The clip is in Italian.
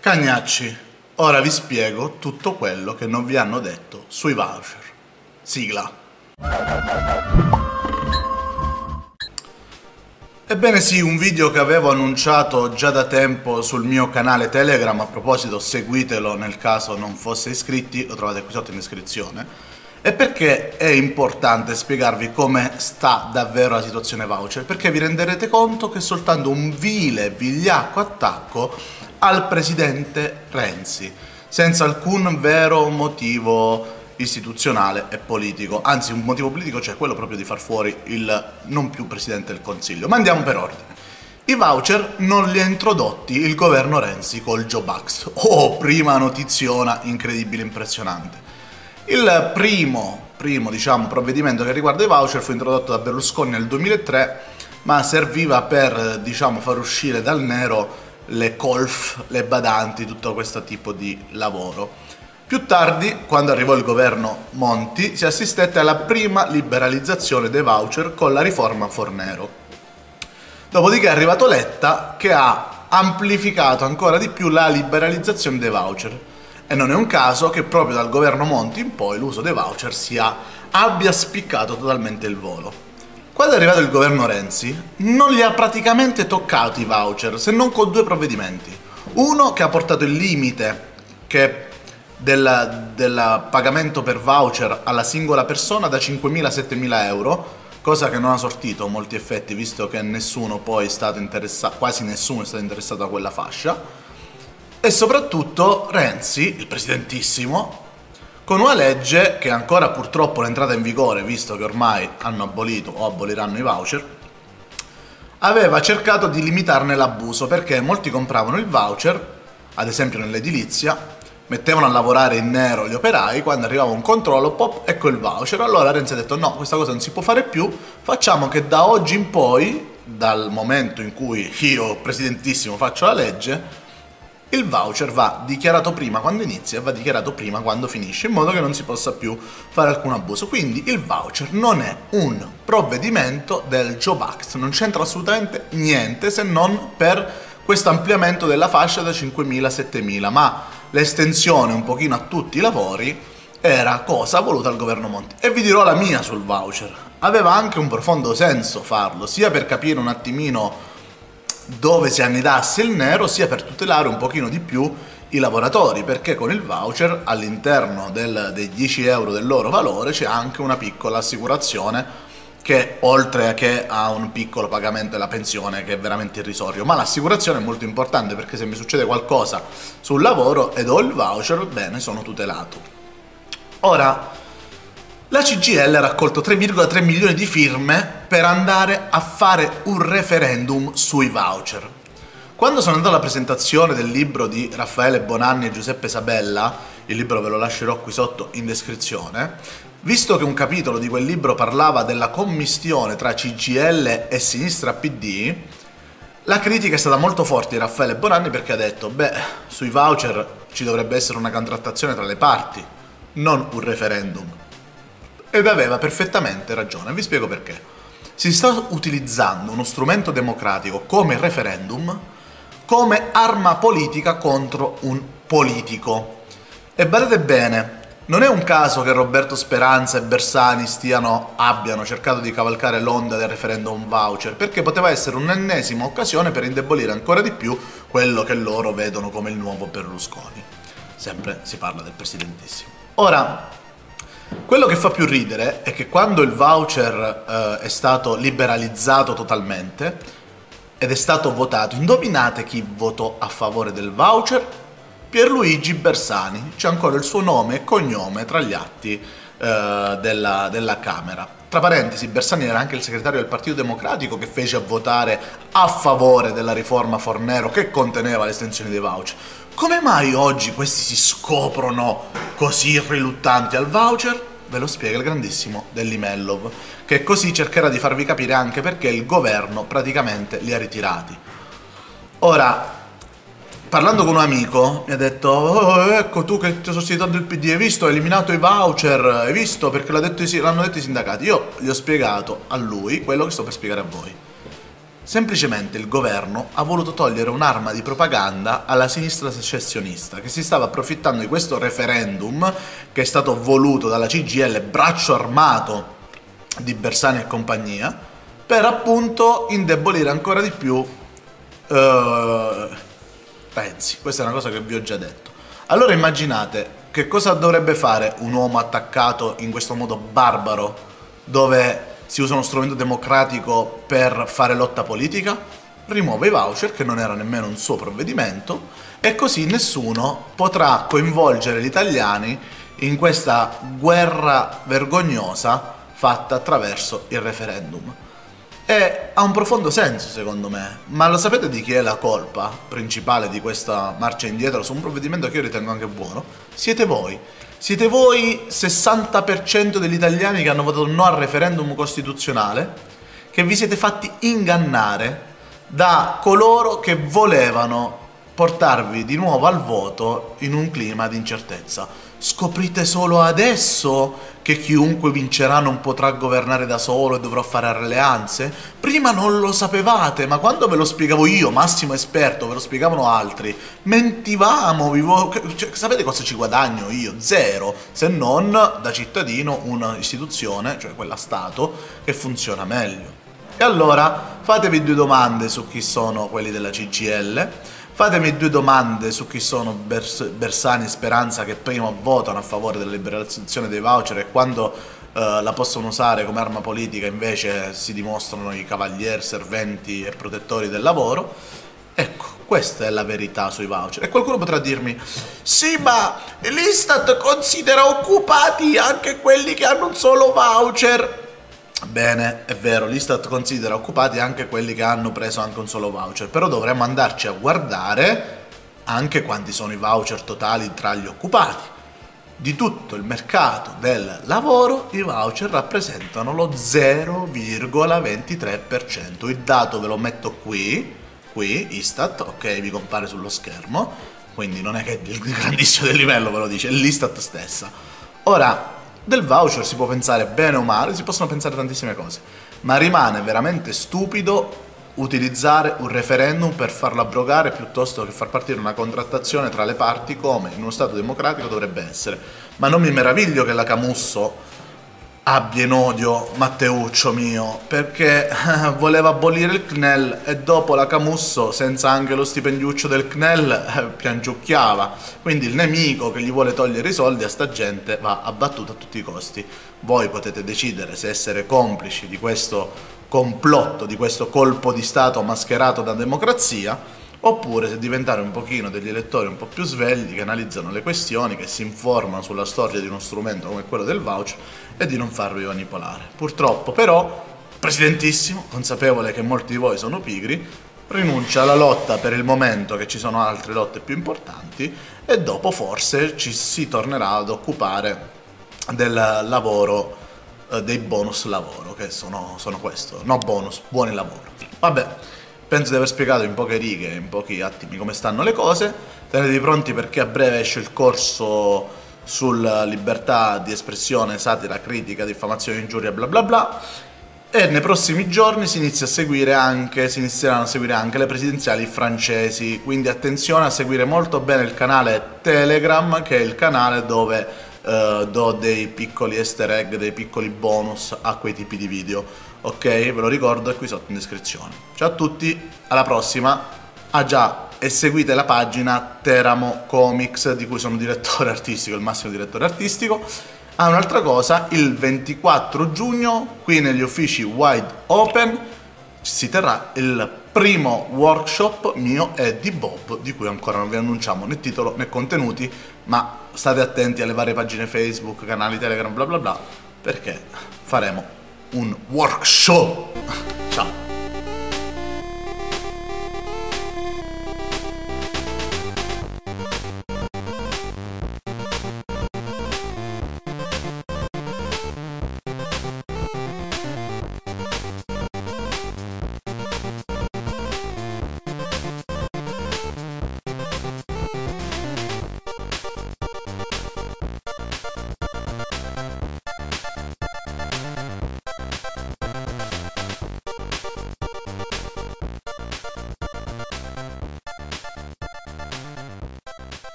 Cagnacci, ora vi spiego tutto quello che non vi hanno detto sui voucher. Sigla. Ebbene sì, un video che avevo annunciato già da tempo sul mio canale Telegram, a proposito seguitelo nel caso non fosse iscritti, lo trovate qui sotto in descrizione, e perché è importante spiegarvi come sta davvero la situazione voucher, perché vi renderete conto che è soltanto un vile, vigliacco attacco al presidente Renzi, senza alcun vero motivo istituzionale e politico, anzi un motivo politico c'è, quello proprio di far fuori il non più Presidente del Consiglio. Ma andiamo per ordine. I voucher non li ha introdotti il governo Renzi col Jobax. Oh, prima notiziona incredibile, impressionante. Il primo, primo diciamo, provvedimento che riguarda i voucher fu introdotto da Berlusconi nel 2003, ma serviva per diciamo, far uscire dal nero le colf, le badanti, tutto questo tipo di lavoro. Più tardi, quando arrivò il governo Monti, si assistette alla prima liberalizzazione dei voucher con la riforma Fornero. Dopodiché è arrivato Letta che ha amplificato ancora di più la liberalizzazione dei voucher. E non è un caso che proprio dal governo Monti in poi l'uso dei voucher sia, abbia spiccato totalmente il volo. Quando è arrivato il governo Renzi, non li ha praticamente toccati i voucher, se non con due provvedimenti. Uno che ha portato il limite del pagamento per voucher alla singola persona da 5.000 a 7.000 euro, cosa che non ha sortito molti effetti visto che nessuno poi è stato interessato, quasi nessuno è stato interessato a quella fascia, e soprattutto Renzi, il presidentissimo, con una legge che ancora purtroppo è entrata in vigore, visto che ormai hanno abolito o aboliranno i voucher, aveva cercato di limitarne l'abuso perché molti compravano il voucher, ad esempio nell'edilizia, mettevano a lavorare in nero gli operai, quando arrivava un controllo, pop, ecco il voucher. Allora Renzi ha detto no, questa cosa non si può fare più, facciamo che da oggi in poi, dal momento in cui io, presidentissimo, faccio la legge, il voucher va dichiarato prima quando inizia e va dichiarato prima quando finisce, in modo che non si possa più fare alcun abuso. Quindi il voucher non è un provvedimento del Job Act, non c'entra assolutamente niente se non per questo ampliamento della fascia da 5.000 a 7.000, ma l'estensione un pochino a tutti i lavori era cosa voluta dal governo Monti. E vi dirò la mia sul voucher. Aveva anche un profondo senso farlo, sia per capire un attimino dove si annidasse il nero, sia per tutelare un pochino di più i lavoratori, perché con il voucher all'interno del, dei 10 euro del loro valore c'è anche una piccola assicurazione che oltre che a un piccolo pagamento della pensione che è veramente irrisorio, ma l'assicurazione è molto importante perché se mi succede qualcosa sul lavoro ed ho il voucher, bene, sono tutelato. Ora, la CGL ha raccolto 3,3 milioni di firme per andare a fare un referendum sui voucher. Quando sono andato alla presentazione del libro di Raffaele Bonanni e Giuseppe Sabella, il libro ve lo lascerò qui sotto in descrizione, Visto che un capitolo di quel libro parlava della commistione tra CGL e sinistra PD, la critica è stata molto forte di Raffaele Bonanni perché ha detto, beh, sui voucher ci dovrebbe essere una contrattazione tra le parti, non un referendum. Ed aveva perfettamente ragione, vi spiego perché. Si sta utilizzando uno strumento democratico come referendum come arma politica contro un politico. E badate bene, non è un caso che Roberto Speranza e Bersani stiano, abbiano cercato di cavalcare l'onda del referendum voucher, perché poteva essere un'ennesima occasione per indebolire ancora di più quello che loro vedono come il nuovo Berlusconi. Sempre si parla del presidentissimo. Ora, quello che fa più ridere è che quando il voucher eh, è stato liberalizzato totalmente ed è stato votato, indovinate chi votò a favore del voucher? Pierluigi Bersani, c'è ancora il suo nome e cognome tra gli atti eh, della, della Camera. Tra parentesi, Bersani era anche il segretario del Partito Democratico che fece a votare a favore della riforma Fornero che conteneva l'estensione dei voucher. Come mai oggi questi si scoprono così riluttanti al voucher? Ve lo spiega il grandissimo Dellimellov, che così cercherà di farvi capire anche perché il governo praticamente li ha ritirati. Ora, parlando con un amico mi ha detto oh, ecco tu che ti sostituito del PD hai visto hai eliminato i voucher hai visto perché l'hanno detto, detto i sindacati io gli ho spiegato a lui quello che sto per spiegare a voi Semplicemente il governo ha voluto togliere un'arma di propaganda alla sinistra secessionista che si stava approfittando di questo referendum che è stato voluto dalla CGL, braccio armato di Bersani e compagnia, per appunto indebolire ancora di più uh, Renzi. Questa è una cosa che vi ho già detto. Allora immaginate che cosa dovrebbe fare un uomo attaccato in questo modo barbaro dove si usa uno strumento democratico per fare lotta politica, rimuove i voucher, che non era nemmeno un suo provvedimento, e così nessuno potrà coinvolgere gli italiani in questa guerra vergognosa fatta attraverso il referendum. E ha un profondo senso secondo me, ma lo sapete di chi è la colpa principale di questa marcia indietro su un provvedimento che io ritengo anche buono? Siete voi. Siete voi 60% degli italiani che hanno votato no al referendum costituzionale, che vi siete fatti ingannare da coloro che volevano portarvi di nuovo al voto in un clima di incertezza. Scoprite solo adesso che chiunque vincerà non potrà governare da solo e dovrà fare alleanze? Prima non lo sapevate, ma quando ve lo spiegavo io, massimo esperto, ve lo spiegavano altri, mentivamo, vivo... cioè, sapete cosa ci guadagno io? Zero, se non da cittadino un'istituzione, cioè quella Stato, che funziona meglio. E allora fatevi due domande su chi sono quelli della CGL Fatemi due domande su chi sono Bers Bersani e Speranza che prima votano a favore della liberalizzazione dei voucher e quando uh, la possono usare come arma politica invece si dimostrano i cavalieri, serventi e protettori del lavoro. Ecco, questa è la verità sui voucher. E qualcuno potrà dirmi, sì ma l'Istat considera occupati anche quelli che hanno un solo voucher. Bene, è vero, l'Istat considera occupati anche quelli che hanno preso anche un solo voucher, però dovremmo andarci a guardare anche quanti sono i voucher totali tra gli occupati. Di tutto il mercato del lavoro i voucher rappresentano lo 0,23%. Il dato ve lo metto qui, qui, Istat, ok, vi compare sullo schermo, quindi non è che il grandissimo del livello ve lo dice, è l'Istat stessa. Ora, del voucher si può pensare bene o male, si possono pensare tantissime cose, ma rimane veramente stupido utilizzare un referendum per farlo abrogare piuttosto che far partire una contrattazione tra le parti come in uno Stato democratico dovrebbe essere. Ma non mi meraviglio che la Camusso abbia in odio Matteuccio mio perché voleva abolire il CNEL e dopo la Camusso senza anche lo stipendiuccio del CNEL piangiucchiava. Quindi il nemico che gli vuole togliere i soldi a sta gente va abbattuto a tutti i costi. Voi potete decidere se essere complici di questo complotto di questo colpo di stato mascherato da democrazia oppure se diventare un pochino degli elettori un po' più svegli che analizzano le questioni, che si informano sulla storia di uno strumento come quello del voucher e di non farvi manipolare. Purtroppo però, presidentissimo, consapevole che molti di voi sono pigri, rinuncia alla lotta per il momento che ci sono altre lotte più importanti e dopo forse ci si tornerà ad occupare del lavoro, eh, dei bonus lavoro, che sono, sono questo, no bonus, buoni lavoro. Vabbè, Penso di aver spiegato in poche righe, in pochi attimi come stanno le cose. Tenetevi pronti perché a breve esce il corso sulla libertà di espressione, satira, critica, diffamazione, ingiuria, bla bla bla. E nei prossimi giorni si, inizia a seguire anche, si inizieranno a seguire anche le presidenziali francesi, quindi attenzione a seguire molto bene il canale Telegram, che è il canale dove eh, do dei piccoli easter egg, dei piccoli bonus a quei tipi di video ok? Ve lo ricordo, qui sotto in descrizione. Ciao a tutti, alla prossima. Ah già, e seguite la pagina Teramo Comics, di cui sono direttore artistico, il massimo direttore artistico. Ah, un'altra cosa, il 24 giugno, qui negli uffici Wide Open, si terrà il primo workshop mio e di Bob, di cui ancora non vi annunciamo né titolo né contenuti, ma state attenti alle varie pagine Facebook, canali Telegram, bla bla bla, perché faremo un workshop.